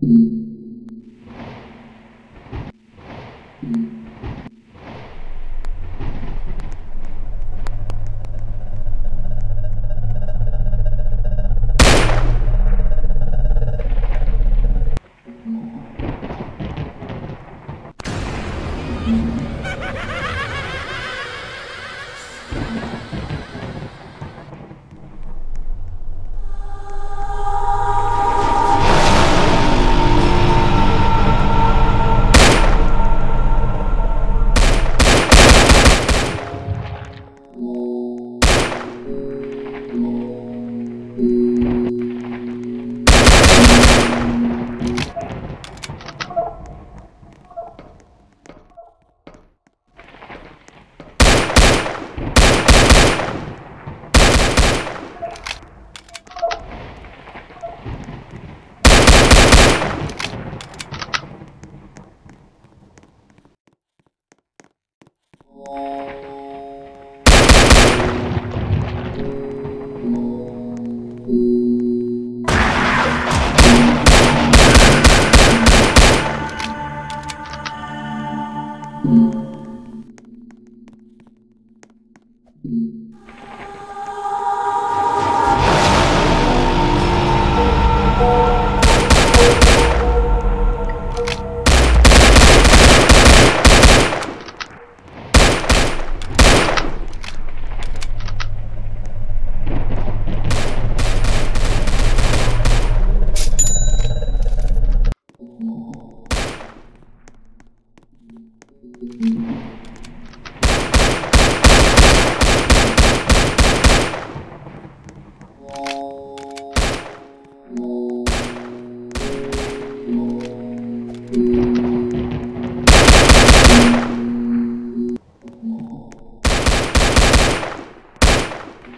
Thank you. Mm-hmm.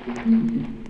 Mm-hmm.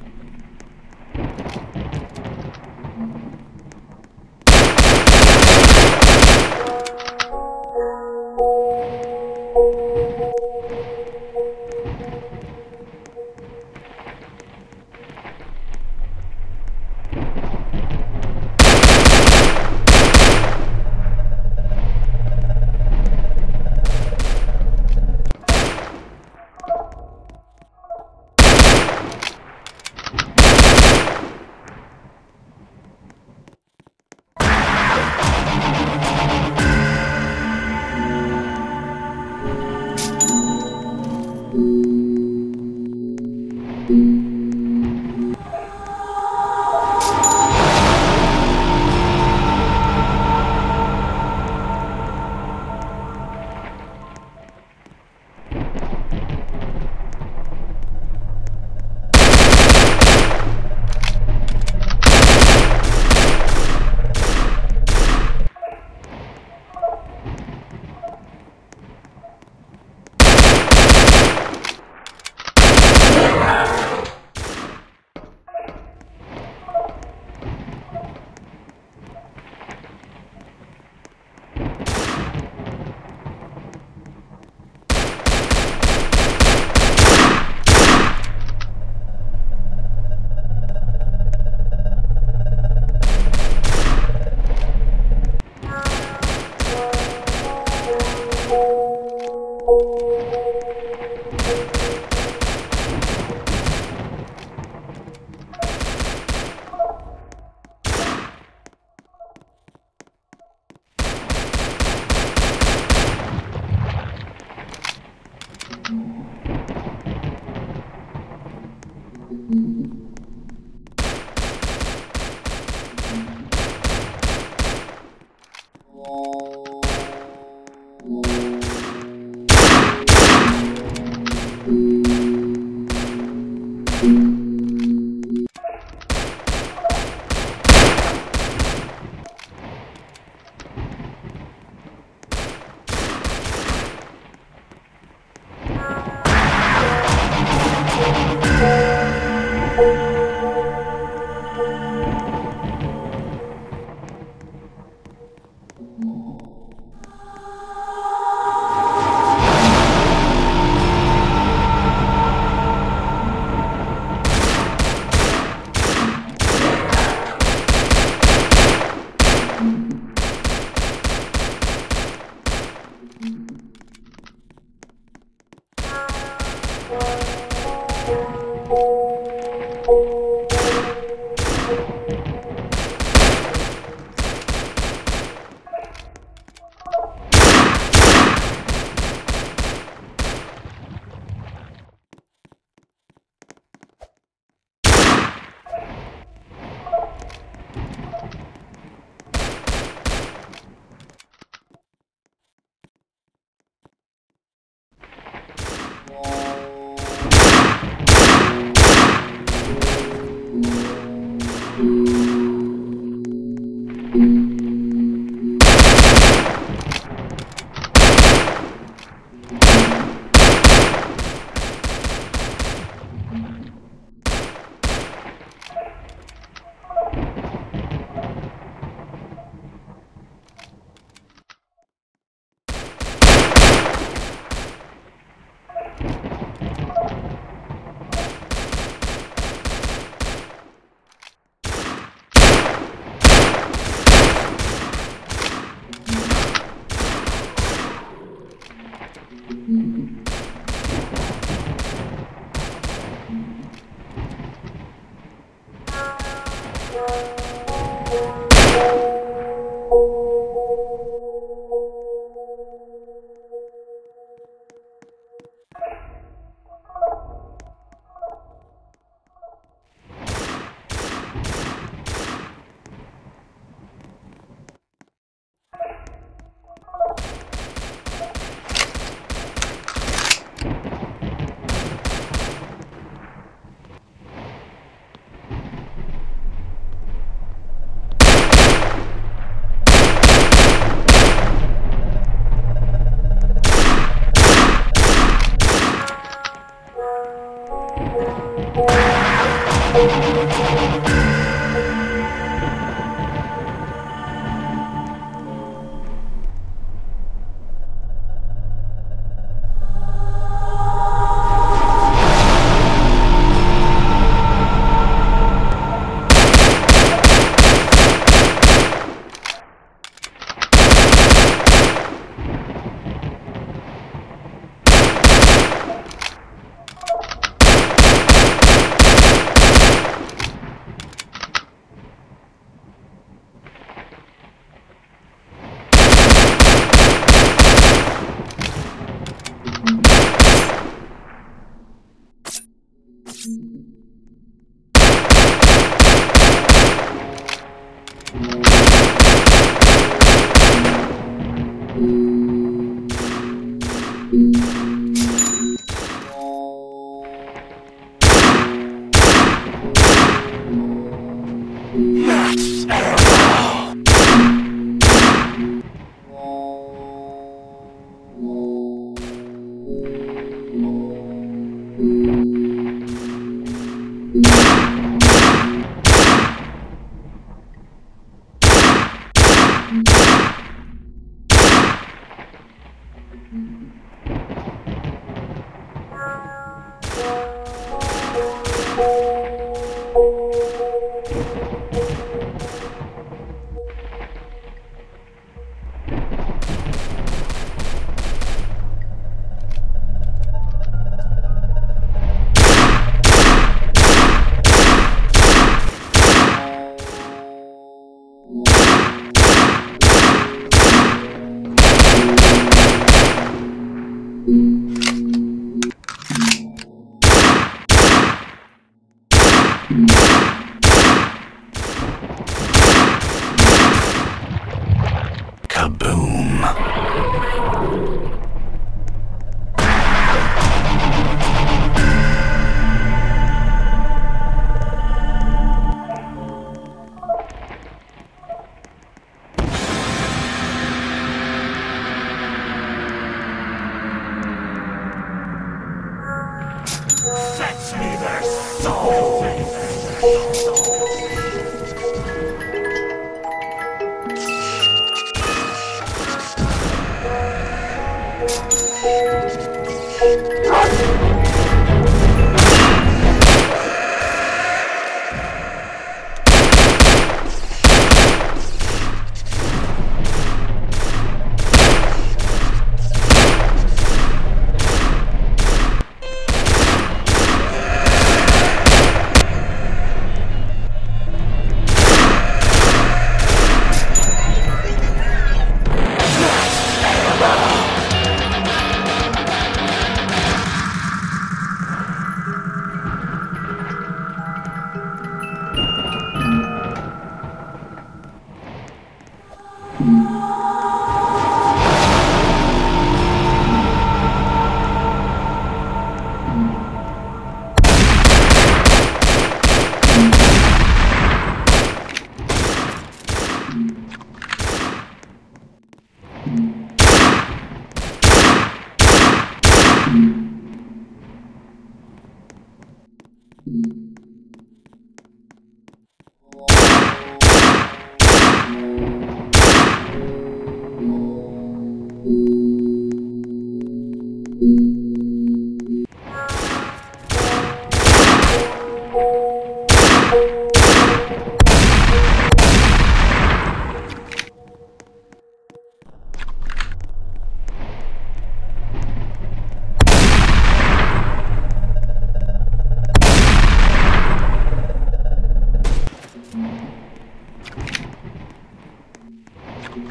Double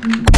points!